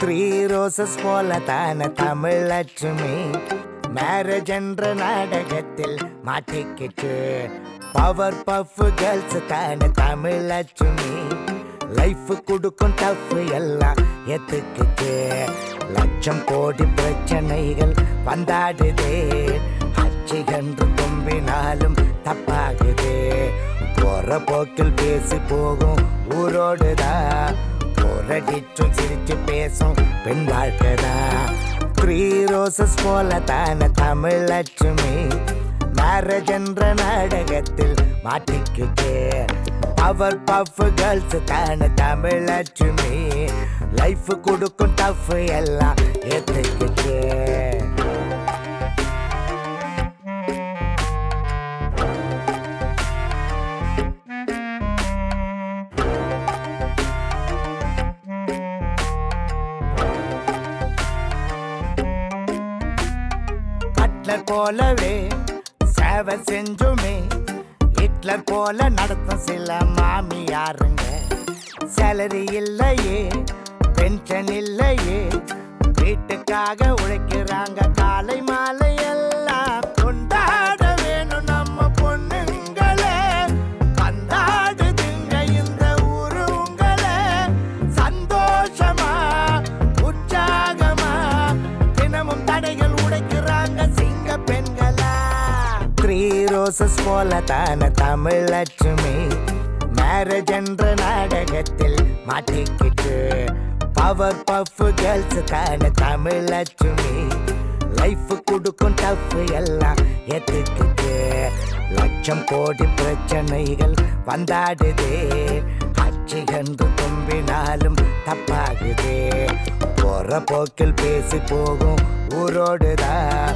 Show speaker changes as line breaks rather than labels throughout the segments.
Three roses போல தான Tamil Lakshmi. Marriage என்ற நாடகத்தில் மாட்டிக்கிட்டு பவர் பஃப் கேர்ள்ஸ் தான தமிழ் லட்சுமி. லைஃப் கொடுக்கும் டஃப் எல்லாம் எத்துக்கிட்டு லட்சம் கோடி பிரச்சனைகள் வந்தாடுதே. அச்சு என்று தும்பினாலும் தப்பாகுது. போற போக்கில் பேசி போகும் ஊரோடுதான் போரடிச்சும் சிரிச்சு பேசும் பெண் வாழ்க்கைதா த்ரீ ரோசஸ் போல தான தமிழ் லட்சுமி. மேரேஜ் என்ற நாடகத்தில் மாட்டிக்கிட்டே. அவர் பஃப் கேர்ள்ஸ் தான தமிழ் லட்சுமி. லைஃப் கொடுக்கும் டஃப் எல்லாம் ஏற்றுக்கிட்டே போலவே சேவை செஞ்சுமே. ஹிட்லர் போல நடத்தும் சில மாமியாருங்க. சேலரி இல்லையே பென்ஷன் இல்லையே. வீட்டுக்காக உழைக்கிறாங்க காலை மாலை ரோசஸ் போல தான தமிழ் லட்சுமி. மேரேஜ் என்ற நாடகத்தில் மாட்டிக்கிட்டு பவர் பஃப் கேர்ள்ஸ் தான தமிழ் லட்சுமி. லைஃப் கொடுக்கும் டஃப் எல்லாம் எத்துக்கிட்டு லட்சம் கோடி பிரச்சனைகள் வந்தாடுதே. அச்சு கண்டு தும்பினாலும் தப்பாகுதே. போற போக்கில் பேசி போகும் ஊரோடுதான்.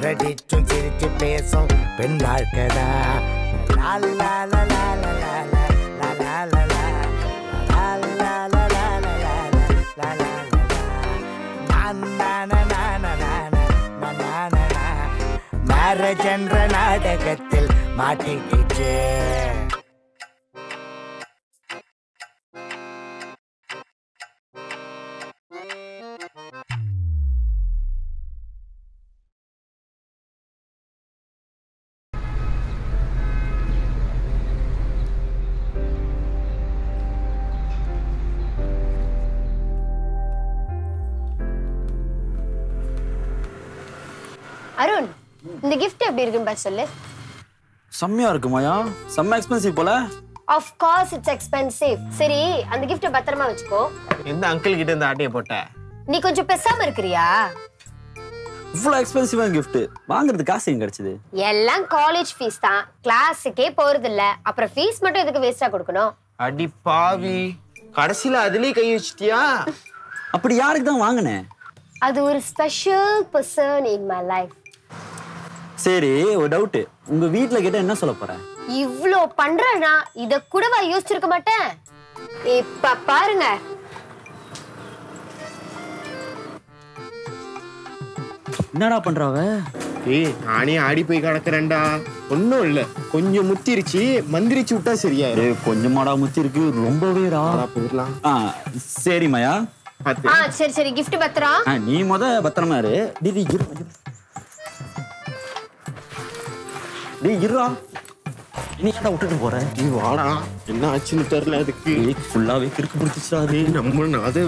போரடிச்சும் சிரிச்சு பேசும் பெண் வாழ்க்கைதான் லா லா லா லா லா லா லா லா லா லா லா லா மேரேஜ் என்ற நாடகத்தில் மாட்டிக்கிச்சு
இந்த gift எப்படி இருக்குன்னு பாத்து சொல்லு.
செம்மையா இருக்கு மாயா. செம்ம எக்ஸ்பென்சிவ் போல.
ஆஃப் கோர்ஸ் இட்ஸ் எக்ஸ்பென்சிவ் சரி அந்த கிஃப்ட்டை பத்திரமா வச்சுக்கோ.
எந்த அங்கிள் கிட்ட இந்த ஆட்டையை போட்ட?
நீ கொஞ்சம் பேசாம இருக்கிறியா?
இவ்வளோ எக்ஸ்பென்சிவான கிஃப்ட் வாங்குறது காசு எங்க கிடைச்சது?
எல்லாம் காலேஜ் ஃபீஸ் தான். கிளாஸுக்கே போறது இல்ல அப்புறம் ஃபீஸ் மட்டும் எதுக்கு வேஸ்டா கொடுக்கணும்?
அடி பாவி. கடைசியில அதுலயே கை வச்சிட்டியா?
அப்படி யாருக்கு தான் வாங்கினேன்
அது ஒரு special person in my life
சரி ஒரு டவுட் உங்க வீட்ல கேட்டா என்ன சொல்ல போற?
இவ்ளோ பண்றேனா இத கூடவா யோசிச்சிருக்க மாட்டேன்? இப்ப பாருங்க.
என்னடா பண்றாவ
ஏய் நானே ஆடி போய் கிடக்குறேன்டா. ஒன்னும் இல்ல. கொஞ்சம் முத்திருச்சு மந்திரிச்சு விட்டா சரியாயிரும்.
ஏய் கொஞ்சமாடா முத்தி இருக்கு ரொம்பவேடா.
வாடா, போயிடலாம்.
ஆ சரி மாயா.
சரி சரி gift பத்திரம்.
நீ முத பத்திரமா இரு. டேய் இருடா. நீ ஏன்டா விட்டுட்டு போற?
நீ வாடா. என்ன ஆச்சுன்னு தெரியல அதுக்கு.
ஏய் ஃபுல்லாவே கிறுக்கு பிடிச்சிச்சா அது?
நம்ம அதை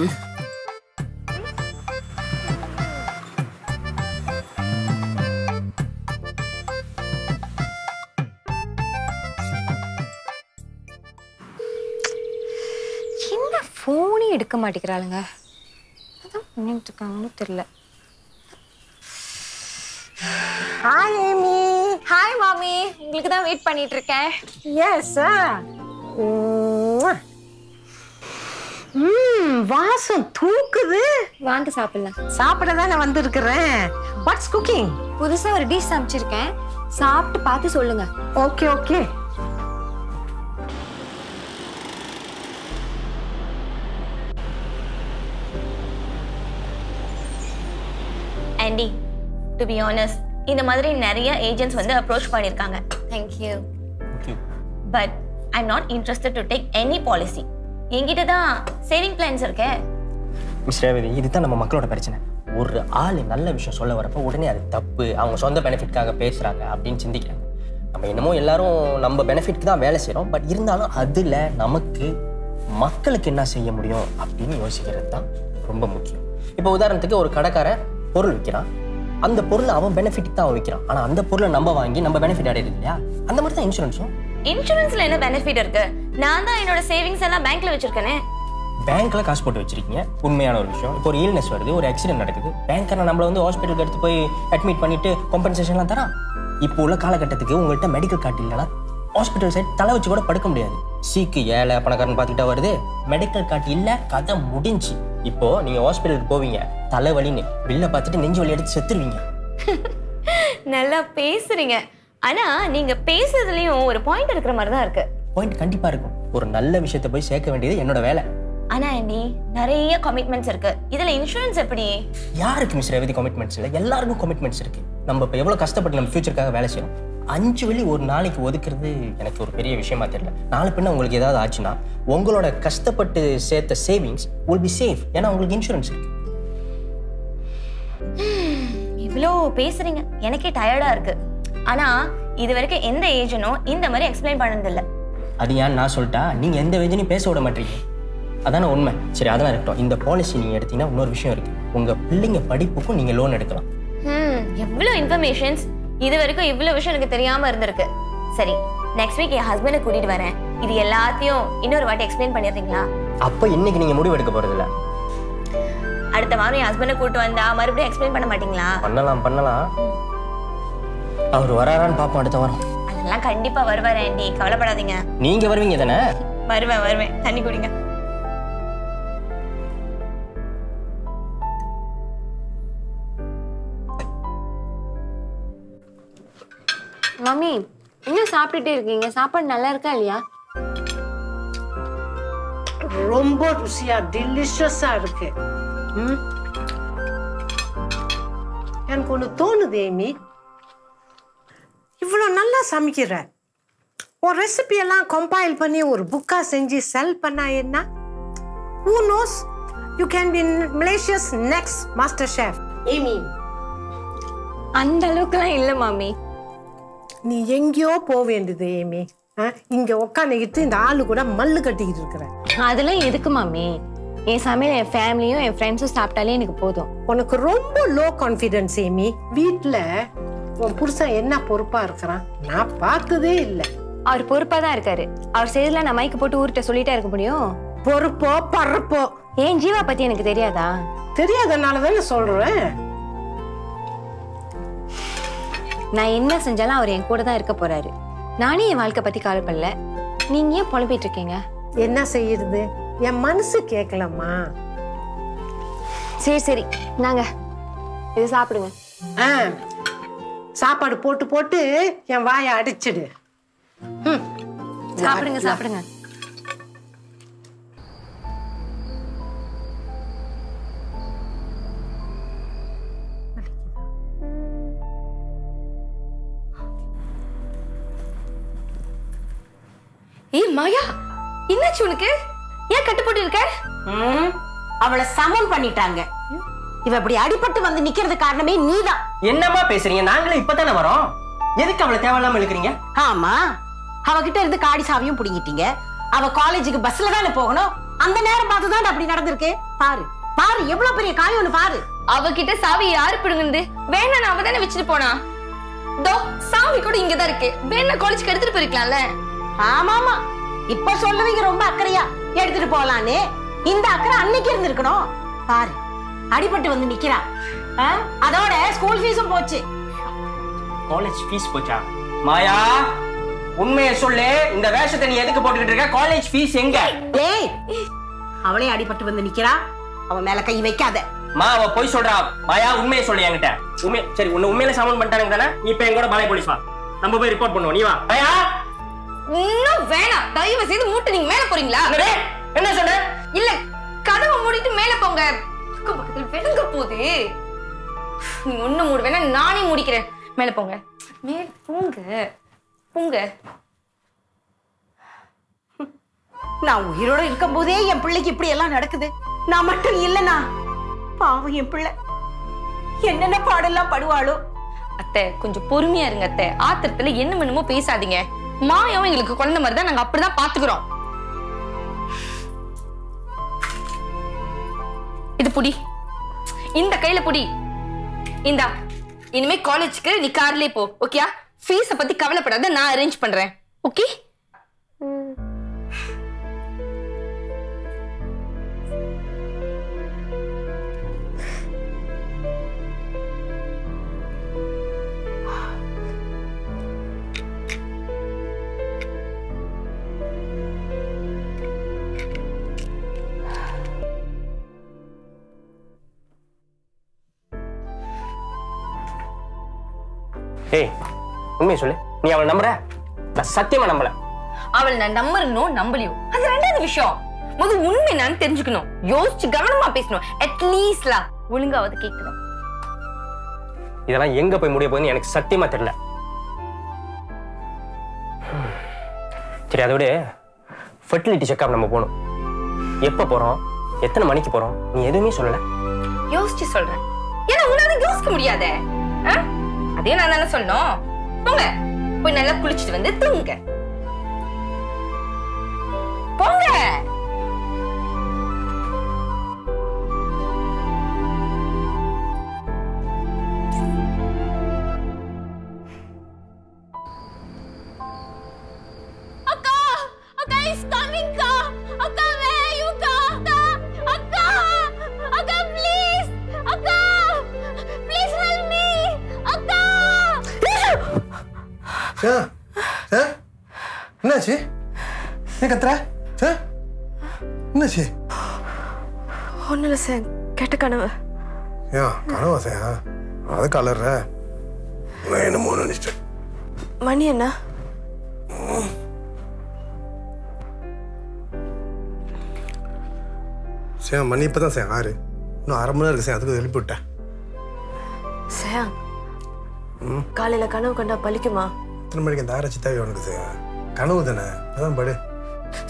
என்ன ஃபோனே எடுக்க மாட்டேங்கிறாளுங்க? அதான் பண்ணிட்டு இருக்காங்கன்னு தெரியல.
Hi Amy.
ஹாய் மாமி உங்களுக்கு தான் வெயிட் பண்ணிட்டு இருக்கேன்
எஸ் ம் வாசம் தூக்குது.
வாங்க சாப்பிடலாம்.
சாப்பிட தானே வந்திருக்கிறேன். வாட்ஸ் குக்கிங்
புதுசா ஒரு டிஷ் சமைச்சிருக்கேன். சாப்பிட்டு பார்த்து சொல்லுங்க.
Okay okay
aunty to be honest இந்த மாதிரி நிறைய ஏஜென்ட்ஸ் வந்து அப்ரோச் பண்ணியிருக்காங்க.
Thank you
but I not interested to take any policy என்கிட்ட தான் சேவிங் பிளான்ஸ் இருக்கே.
மிஸ் ரேவதி இதுதான் நம்ம மக்களோட பிரச்சனை. ஒரு ஆள் நல்ல விஷயம் சொல்ல வரப்போ உடனே அது தப்பு அவங்க சொந்த பெனிஃபிட்காக பேசுறாங்க அப்படின்னு சிந்திக்கிறாங்க. நம்ம என்னமோ எல்லாரும் நம்ம பெனிஃபிட்க்கு தான் வேலை செய்கிறோம் பட் இருந்தாலும் அதில் நமக்கு மக்களுக்கு என்ன செய்ய முடியும் அப்படின்னு யோசிக்கிறது தான் ரொம்ப முக்கியம். இப்போ உதாரணத்துக்கு ஒரு கடைக்காரன் பொருள் விற்கிறான் அந்த பொருளை அவன் பெனிஃபிட் தான் விற்கிறான் ஆனால் அந்த பொருளை நம்ம வாங்கி நம்ம பெனிஃபிட் அடையுது இல்லையா? அந்த மாதிரி தான் இன்சூரன்ஸும்
இன்சூரன்ஸ்ல என்ன பெனிஃபிட் இருக்கு? நான் தான் என்னோட சேவிங்ஸ் எல்லாம் பேங்க்ல வச்சிருக்கேனே.
பேங்க்ல காசு போட்டு வச்சிருக்கீங்க. உண்மையான ஒரு விஷயம். இப்போ ஒரு இல்னஸ் வருது ஒரு ஆக்சிடென்ட் நடக்குது. பேங்க்கரை நம்மள வந்து ஹாஸ்பிட்டலுக்கு எடுத்து போய் அட்மிட் பண்ணிட்டு காம்பன்சேஷன்லாம் தரான். இப்போ உள்ள காலகட்டத்துக்கு உங்கள்கிட்ட மெடிக்கல் கார்டு இல்லைனா ஹாஸ்பிட்டல் சைட் தலை வச்சு கூட படுக்க முடியாது. சீக்கு ஏழை பணக்காரன் பார்த்துக்கிட்டா வருது. மெடிக்கல் கார்டு இல்ல கதை முடிஞ்சு. இப்போ நீங்க ஹாஸ்பிட்டலுக்கு போவீங்க. தலைவலின்னு பில்லை பார்த்துட்டு நெஞ்சு வலி எடுத்து செத்துருவீங்க.
நல்லா பேசுறீங்க. ஆனா நீங்க பேசுறதுலயும் ஒரு பாயிண்ட் இருக்கிற மாதிரி தான் இருக்கு.
பாயிண்ட் கண்டிப்பா இருக்கும். ஒரு நல்ல விஷயத்தை போய் சேர்க்க வேண்டியது என்னோட வேலை.
ஆனா ஆண்டி நிறைய கமிட்மெண்ட்ஸ் இருக்கு. இதுல இன்சூரன்ஸ் எப்படி?
யாருக்கு மிஸ் ரேவதி கமிட்மெண்ட்ஸ் இல்லை எல்லாருக்கும் கமிட்மெண்ட்ஸ் இருக்கு. நம்ம இப்போ எவ்வளோ கஷ்டப்பட்டு நம்ம ஃபியூச்சருக்காக வேலை செய்யறோம் அஞ்சு வழி ஒரு நாளைக்கு ஒதுக்குறது எனக்கு ஒரு பெரிய விஷயமா தெரியல. நாளை பின்ன உங்களுக்கு ஏதாவது ஆச்சுன்னா உங்களோட கஷ்டப்பட்டு சேர்த்த சேவிங்ஸ் will be சேஃப் ஏன்னா உங்களுக்கு இன்சூரன்ஸ் இருக்கு.
இவ்வளோ பேசுறீங்க. எனக்கே டயர்டா இருக்கு. ஆனா இது வரைக்கும் எந்த ஏஜனும் இந்த மாதிரி எக்ஸ்பிளைன் பண்ணதில்ல.
அது ஏன் நான் சொல்லிட்டா? நீங்க எந்த வேஜனையும் பேச விட மாட்டீங்க. அதான உண்மை. சரி அதெல்லாம் இருக்கட்டும். இந்த பாலிசி நீங்க எடுத்தீங்கன்னா இன்னொரு விஷயம் இருக்கு. உங்க பிள்ளைங்க படிப்புக்கும் நீங்க லோன் எடுக்கலாம்.
எவ்வளோ இன்ஃபர்மேஷன்ஸ் இது வரைக்கும் இவ்வளோ விஷயம் எனக்கு தெரியாம இருந்திருக்கு. சரி நெக்ஸ்ட் வீக் என் ஹஸ்பண்டை கூட்டிட்டு வரேன். இது எல்லாத்தையும் இன்னொரு வாட்டி எக்ஸ்பிளைன் பண்ணிடுறீங்களா?
அப்போ இன்னைக்கு நீங்க முடிவு எடுக்க போறது இல்ல
அடுத்த வாரம் என் ஹஸ்பண்டை கூட்டு வந்தா மறுபடியும் எக்ஸ்பிளைன் பண்ண மாட்டீங்களா?
பண்ணலாம் பண்ணலாம். அவர் வராரான்னு பார்ப்போம் அடுத்த வாரம்.
அதெல்லாம் கண்டிப்பா வருவார் ஆண்டி. கவலைப்படாதீங்க.
நீங்க வருவீங்க தானே?
வருவேன் வருவேன். தண்ணி குடிங்க.
மம்மி இன்னும் சாப்பிட்டுட்டே இருக்கீங்க? சாப்பாடு நல்லா இருக்கா இல்லையா?
ரொம்ப ருசியா டெலிஷியஸா இருக்கு? எனக்கு ஒண்ணு தோணுது ஏமி. இவ்வளோ நல்லா சமைக்கிற. ஒரு ரெசிபி எல்லாம் கம்பைல் பண்ணி ஒரு புக்கா செஞ்சு செல் பண்ணா என்ன? Who knows you can be Malaysia's next master chef Amy
அந்த அளவுக்குலாம் இல்ல மாமி.
நீ எங்கேயோ போக வேண்டியது ஏமி? இங்க உக்காந்துக்கிட்டு இந்த ஆளு கூட மல்லு கட்டிக்கிட்டு இருக்கிற.
அதெல்லாம் எதுக்கு மாமி? என் சமையல் என் ஃபேமிலியும் என் ஃப்ரெண்ட்ஸும் சாப்பிட்டாலே எனக்கு போதும்.
உனக்கு ரொம்ப லோ கான்ஃபிடன்ஸ் ஏமி. வீட்ல உன் புருஷன் என்ன பொறுப்பா இருக்கிறான் நான் பார்த்ததே இல்லை.
அவர் பொறுப்பா தான் இருக்காரு. அவர் செய்யல நான் மைக்கு போட்டு ஊர்கிட்ட சொல்லிட்டே இருக்க முடியும்?
பொறுப்போ பறப்போ
ஏன் ஜீவா பத்தி எனக்கு தெரியாதா?
தெரியாதனால தானே சொல்றேன்.
நான் என்ன செஞ்சாலும் அவர் என் கூட தான் இருக்க போறாரு. நானே என் வாழ்க்கை பத்தி பண்ணல நீங்க ஏன் புலம்பிட்டு இருக்கீங்க?
என்ன செய்யறது? என் மனசு கேட்கலம்மா
சரி சரி. நாங்க இது சாப்பிடுங்க.
ஆ, சாப்பாடு போட்டு போட்டு என் வாயை அடிச்சிடு. ம்.
சாப்பிடுங்க சாப்பிடுங்க.
மாயா என்னாச்சு உனக்கு? ஏன் கட்டு போட்டு இருக்க?
அவளை சமன் பண்ணிட்டாங்க. இவ இப்படி அடிபட்டு வந்து நிக்கிறது காரணமே நீதான்.
என்னம்மா பேசுறீங்க? நாங்களே இப்பதானே வரோம். எதுக்கு அவளை தேவையில்லாம இழுக்கிறீங்க?
ஆமா. அவகிட்ட இருந்து காடி சாவியும் புடிங்கிட்டீங்க. அவ காலேஜுக்கு பஸ்ல தானே போகணும்? அந்த நேரம் பார்த்து தான் அப்படி நடந்திருக்கு. பாரு பாரு எவ்வளவு பெரிய காயம்னு பாரு.
அவகிட்ட சாவி யாரு பிடுங்குனது? வேணா நான் அவ தானே வச்சுட்டு போனா? தோ சாவி கூட இங்கதான் இருக்கு. வேணா காலேஜ்க்கு எடுத்துட்டு போயிருக்கலாம்ல.
ஆமாமா. இப்ப சொல்லுவீங்க ரொம்ப அக்கறையா எடுத்துட்டு போலான்னு. இந்த அக்கறை அன்னைக்கு இருந்திருக்கணும். பாரு அடிபட்டு வந்து நிக்கிறா? அதோட ஸ்கூல் ஃபீஸும் போச்சு.
காலேஜ் ஃபீஸ் போச்சா? மாயா உண்மையை சொல்லு. இந்த வேஷத்தை நீ எதுக்கு போட்டுக்கிட்டு இருக்க? காலேஜ் ஃபீஸ் எங்க?
ஏய் அவளே அடிபட்டு வந்து நிக்கிறா. அவன் மேல கை வைக்காத.
மா அவ போய் சொல்றா. மாயா உண்மையை சொல்லு என்கிட்ட. உண்மை சரி உன்னை உண்மையில சமன் பண்ணிட்டாங்க தானே? நீ இப்ப எங்கூட பாலை போலீஸ் வா. நம்ம போய் ரிப்போர்ட் பண்ணுவோம். நீ வா. மாயா!
இன்னும் வேணாம். தயவு செய்து மூட்டு நீங்க மேல போறீங்களா?
என்ன சொன்ன?
இல்ல கதவை மூடிட்டு மேல போங்க. பக்கத்துல வெடுங்க போகுது நீ ஒண்ணு மூடு வேணா நானே முடிக்கிறேன். மேல போங்க. மேல போங்க. போங்க.
நான் உயிரோட இருக்கும் போதே என் பிள்ளைக்கு இப்படி எல்லாம் நடக்குது. நான் மட்டும் இல்லனா பாவம் என் பிள்ளை. என்னென்ன பாடெல்லாம் படுவாளோ.
அத்தை கொஞ்சம் பொறுமையா இருங்க அத்தை. ஆத்திரத்துல என்ன வேணுமோ பேசாதீங்க. மாயாவும் எங்களுக்கு குழந்தை மாதிரி தான் நாங்க அப்படிதான் பாத்துக்கிறோம். இது புடி. இந்த கையில புடி. இந்தா இனிமே காலேஜ்க்கு நீ கார்லயே போ ஓகேயா ஃபீஸ பத்தி கவலைப்படாத நான் அரேஞ்ச் பண்றேன். ஓகே
ஏய் உண்மையை சொல்லு. நீ அவளை நம்புற? நான் சத்தியமா நம்பல.
அவள் நான் நம்புறனோ நம்பலையோ? அது ரெண்டாவது விஷயம். முதல் உண்மை நான் தெரிஞ்சுக்கணும். யோசிச்சு கவனமா பேசணும். அட்லீஸ்ட்லா ஒழுங்காவது கேட்கணும்.
இதெல்லாம் எங்க போய் முடிய போகுதுன்னு எனக்கு சத்தியமா தெரியல. சரி அதோட ஃபெர்டிலிட்டி செக்அப் நம்ம போகணும். எப்போ போறோம்? எத்தனை மணிக்கு போறோம்? நீ எதுவுமே சொல்லல.
யோசிச்சு சொல்றேன். ஏன்னா உன்னால யோசிக்க முடியாதே. ஆ? அதே நான் தானே சொல்லணும் போங்க. போய் நல்லா குளிச்சுட்டு வந்து தூங்குங்க.
கனவு.
ஏன் கனவா சார் அது கலர்ற நான் என்னமோ நினைச்சிட்டேன்.
மணி என்ன?
சார் மணி இப்போ தான் சார் ஆறு. இன்னும் அரை மணி நேரம் இருக்கு அதுக்கு எழுப்பி விட்டேன். ம்?
காலையில கனவு கண்டா பலிக்குமா?
எத்தனை மணிக்கு அந்த ஆராய்ச்சி தேவை உனக்கு சார் கனவு தானே? அதான் படு.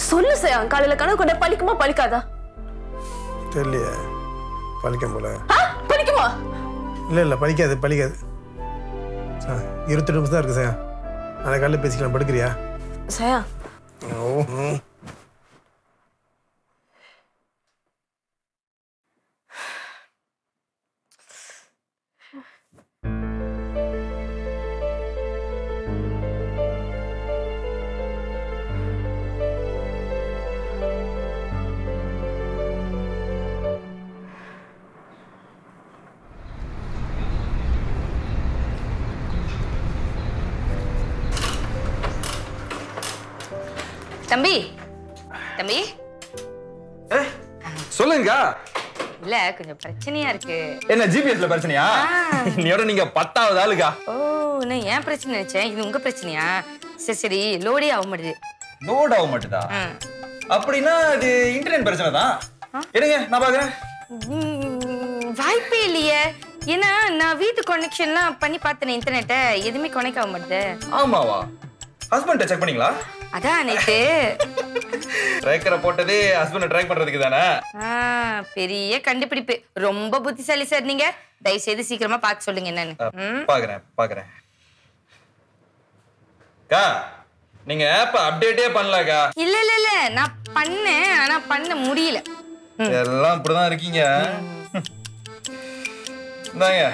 சொல்லு சார் காலையில கனவு கண்டா பலிக்குமா பலிக்காதா?
தெரியலையே. பழிக்கும் போல.
பலிக்குமா
இல்லை இல்லை பழிக்காது பழிக்காது. சார் இருபத்தெட்டு நிமிஷம் தான் இருக்கு சார். நாளைக்கு காலையில் பேசிக்கலாம் படுக்கிறியா?
சார்
ஓ
தம்பி தம்பி.
சொல்லுங்க
இல்ல கொஞ்சம் பிரச்சனையா இருக்கு.
என்ன ஜிபிஎஸ்ல பிரச்சனையா? நீயோட நீங்க பத்தாவது ஆளுக்கா?
ஓ நான் ஏன் பிரச்சனை நினைச்சேன்? இது உங்க பிரச்சனையா? சரி சரி லோடே ஆக மாட்டேது.
லோட் ஆக மாட்டுதா? அப்படின்னா இது இன்டர்நெட் பிரச்சனை தான். இருங்க நான் பாக்குறேன்.
வாய்ப்பே இல்லையே. ஏன்னா நான் வீட்டு கனெக்ஷன்லாம் பண்ணி பார்த்தேன் இன்டர்நெட்டை எதுவுமே கனெக்ட் ஆக மாட்டேது.
ஆமாவா? ஹஸ்பண்ட் செக் பண்ணீங்களா?
அதான் நேத்து
ட்ராக்கரை போட்டதே ஹஸ்பண்ட் ட்ராக் பண்றதுக்கு தானே?
பெரிய கண்டுபிடிப்பு. ரொம்ப புத்திசாலி சார் நீங்க. தயவு செய்து சீக்கிரமா பார்த்து சொல்லுங்க என்னன்னு?
பாக்குறேன் பாக்குறேன். கா நீங்க ஆப் அப்டேட்டே பண்ணலக்கா.
இல்ல இல்ல இல்ல. நான் பண்ணேன் ஆனா பண்ண முடியல.
எல்லாம் இப்படிதான் இருக்கீங்க. இந்தாங்க.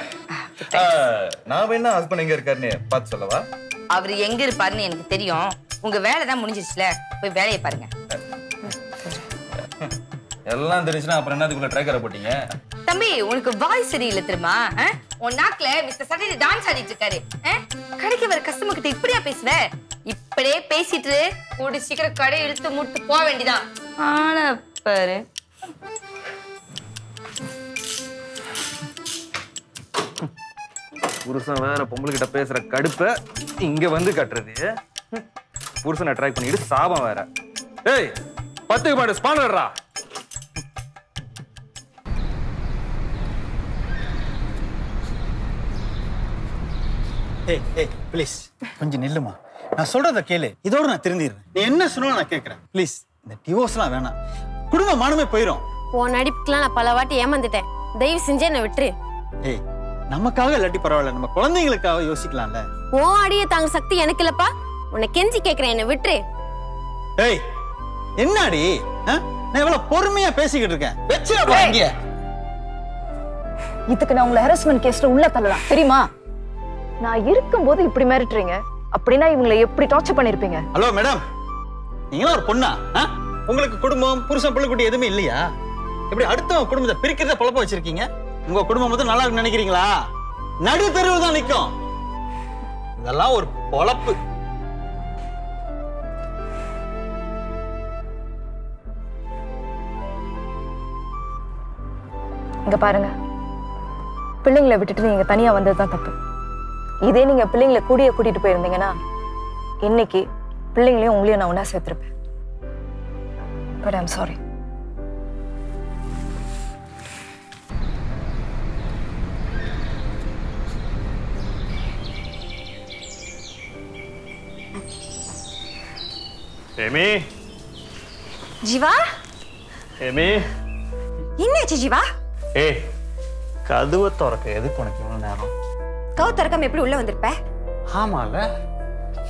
நான் வேணா ஹஸ்பண்ட் எங்க இருக்காருன்னு பார்த்து சொல்லவா?
அவர் எங்க இருப்பாருன்னு எனக்கு தெரியும். உங்க வேலை தான் முடிஞ்சிருச்சுல போய் வேலையை பாருங்க.
எல்லாம் தெரிஞ்சுன்னா அப்புறம் என்னதுக்குள்ள ட்ராக்கரை போட்டீங்க?
தம்பி உனக்கு வாய் சரியில்லை தெரியுமா? உன் நாக்குல மிஸ்டர் சட்டை டான்ஸ் ஆடிட்டு இருக்காரு? கடைக்கு வர கஸ்டமர் கிட்ட இப்படியா பேசுவ? இப்படியே பேசிட்டு கூடி சீக்கிரம் கடை இழுத்து மூட்டு போக வேண்டியதான் ஆனா பாரு.
புருஷன் வேற பொம்பளை கிட்ட பேசுற கடுப்ப இங்க வந்து கட்டுறது. புருஷனை ட்ராக் பண்ணிட்டு சாபம் வேற. ஏய் பத்துக்கு மாடு ஸ்பான்டர்ரா
ஏய் ஏய் ப்ளீஸ் கொஞ்சம் நில்லுமா. நான் சொல்றத கேளு. இதோட நான் திருந்திடுறேன். நீ என்ன சொன்னாலும் நான் கேட்கறேன் ப்ளீஸ் இந்த டிவோர்ஸ்லாம் வேணாம். குடும்ப மானமே போயிடும்
உன் நடிப்புக்கெல்லாம் நான் பல வாட்டி ஏமாந்துட்டேன். தயவு செஞ்சு என்னை விட்டுரு.
ஏய் நமக்காக இல்லாட்டி பரவாயில்ல. நம்ம குழந்தைங்களுக்காக யோசிக்கலாம்ல.
உன் அடியை தாங்க சக்தி எனக்கு இல்லப்பா. உன்னை கெஞ்சி கேக்குறேன் என்னை விட்டுரு.
ஏய் என்னடி? நான் எவ்வளவு பொறுமையா பேசிக்கிட்டு இருக்கேன். வச்சிடப்பா இங்க
இதுக்கு நான் உங்களை ஹரஸ்மெண்ட் கேஸ்ல உள்ள தள்ளலாம். தெரியுமா? நான் இருக்கும்போது இப்படி மிரட்டுறீங்க. அப்படின்னா இவங்களை எப்படி டார்ச்சர் பண்ணிருப்பீங்க?
Hello madam. நீங்களும் ஒரு பொண்ணா? உங்களுக்கு குடும்பம் புருஷன் பிள்ளைக்குட்டி எதுவுமே இல்லையா? இப்படி அடுத்தவங்க குடும்பத்தை பிரிக்கிறத பொழப்ப வச்சிருக்கீங்க? உங்க குடும்பம் மட்டும் நல்லா நினைக்கிறீங்களா? நடு தெருவு தான் நிக்கும். இதெல்லாம் ஒரு பொழப்பு.
இங்க பாருங்க. பிள்ளைங்களை விட்டுட்டு நீங்க தனியா வந்தது தான் தப்பு. இதே நீங்க பிள்ளைங்களை கூடிய கூட்டிட்டு போயிருந்தீங்கன்னா இன்னைக்கு பிள்ளைங்களையும் உங்களையும் நான் ஒண்ணா சேர்த்திருப்பேன். But I'm sorry
Amy
Jeeva?
Amy
என்னாச்சு ஜீவா?
ஏய் கதவை திறக்க எதுக்கு உனக்கு இவ்வளவு நேரம்?
கவு திறக்காம எப்படி உள்ள வந்திருப்ப?
ஆமால.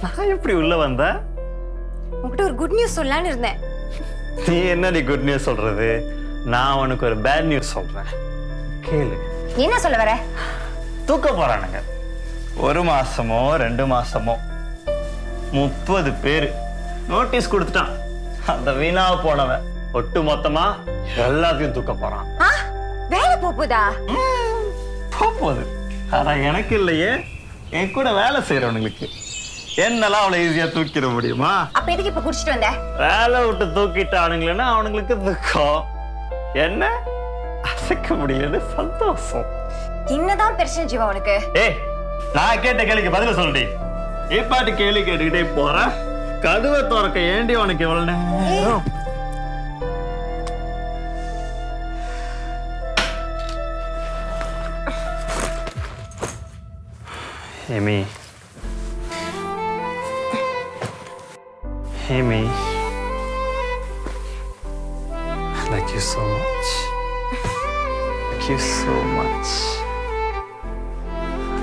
நான் எப்படி உள்ள வந்தேன்
உன்கிட்ட ஒரு குட் நியூஸ் சொல்லலாம்னு இருந்தேன்.
நீ என்ன நீ குட் நியூஸ் சொல்றது? நான் உனக்கு ஒரு பேட் நியூஸ் சொல்றேன். கேளு.
என்ன சொல்ல வர?
தூக்க போறானுங்க. ஒரு மாசமோ ரெண்டு மாசமோ முப்பது பேர் நோட்டீஸ் கொடுத்துட்டான். அந்த வீணா போனவன். ஒட்டு மொத்தமா எல்லாத்தையும் தூக்க போறான்.
போகுதா
போகுது ஆனா எனக்கு இல்லையே. என் கூட வேலை செய்யறவனுங்களுக்கு என்னெல்லாம் அவ்வளவு ஈஸியா தூக்கிட முடியுமா?
அப்ப எதுக்கு இப்ப குடிச்சிட்டு வந்த?
வேலை விட்டு தூக்கிட்டானுங்களேன்னா அவனுங்களுக்கு துக்கம். என்ன? அசைக்க முடியாது சந்தோஷம்.
என்னதான் பிரச்சனை ஜீவா உனக்கு.
ஏய் நான் கேட்ட கேள்விக்கு பதில சொல்றி. ஏப்பாட்டு கேள்வி கேட்டுக்கிட்டே போறேன் கதவை திறக்க ஏண்டி உனக்கு எவ்வளவு நேரம்? Amy. Amy. I like you so much. I like you so much.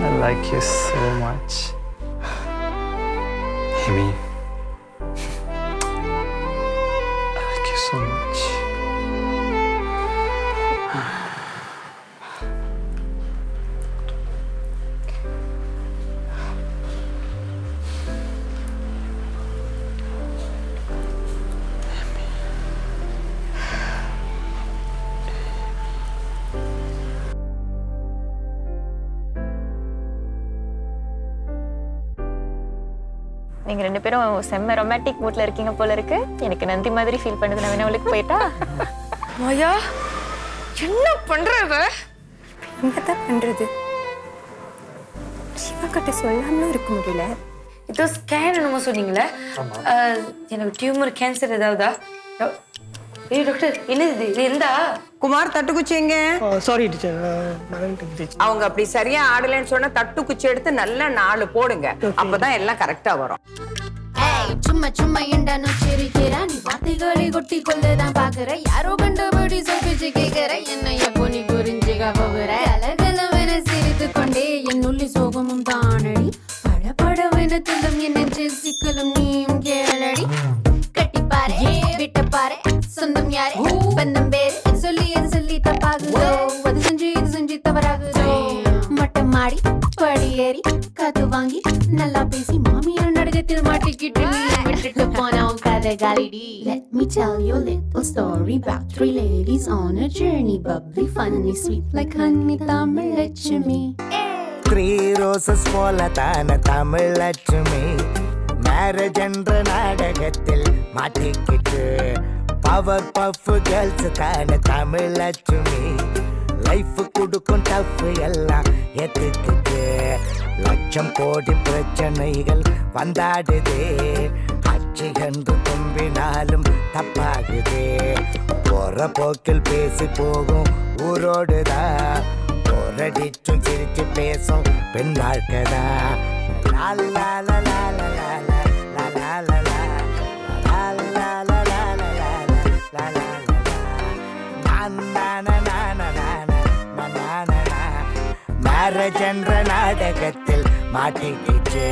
I like you so much. Amy.
நீங்க ரெண்டு பேரும் செம்ம ரொமான்டிக் மூட்ல இருக்கீங்க போல இருக்கு. எனக்கு நந்தி மாதிரி ஃபீல் பண்ணுது நான் வேணா அவளுக்கு போயிட்டா?
மாயா என்ன பண்ற இவ?
என்னதான் பண்றது. சிவா கிட்ட சொல்லாமலும் இருக்க முடியல.
இதோ ஸ்கேன் என்னமோ சொன்னீங்களே. எனக்கு டியூமர் கேன்சர் ஏதாவதா? ஏய் டாக்டர் என்னது இது? இது எந்தா
குமார் தட்டுக்குச்சி எங்க?
சாரி டீச்சர்
அவங்க அப்படி சரியா ஆடலைன்னு சொன்னா தட்டு குச்சி எடுத்து நல்லா நாலு போடுங்க. அப்பதான் எல்லாம் கரெக்டா வரும்.
சும்மா சும்மா எண்டானு சிரிக்கிற. நீ வார்த்தைகளை கொட்டி கொள்ளதான் பாக்குற. யாரோ கண்டபடி சொப்பிச்சு கேக்குற. என்ன எப்போ நீ புரிஞ்சுக்க போகிற? கலகலவென சிரித்து கொண்டே என் உள்ளி சோகமும் தானடி துள்ளும் என் சிக்கலும் நீயும் கேளடி. சொந்தம் யாரு? பந்தம் பேரு சொல்லி அது சொல்லி தப்பாகுதோ? அது செஞ்சு இது செஞ்சு தவறாகுதோ? மட்டம் மாடி படி ஏறி காத்து வாங்கி நல்லா பேசி மாமியார் நடுகத்தில் மாட்டிக்கிட்டு விட்டுட்டு போன உன் கதை காலிடி. Let me tell you a little story about three ladies on a journey bubbly funny sweet like honey Tamil Lakshmi
three roses போல தான தமிழ் லட்சுமி. மேரேஜ் என்ற நாடகத்தில் மாட்டிக்கிட்டு பவர் பஃப் கேர்ள்ஸ் தான தமிழ் லட்சுமி லைஃப் கொடுக்கும் டஃப் எல்லாம் ஏத்துக்கிட்டு லட்சம் கோடி பிரச்சனைகள் வந்தாடுதே. அச்சு என்று தும்பினாலும் தப்பாகுதே. போற போக்கில் பேசி போகும் ஊரோடுதான் போரடிச்சும் சிரிச்சு பேசும் பெண் வாழ்க்கைதா லா லா லா லா லா லா லா லா லா லா லா லா லா லா அரஜன்ற நாடகத்தில் மாட்டிக்கிச்சு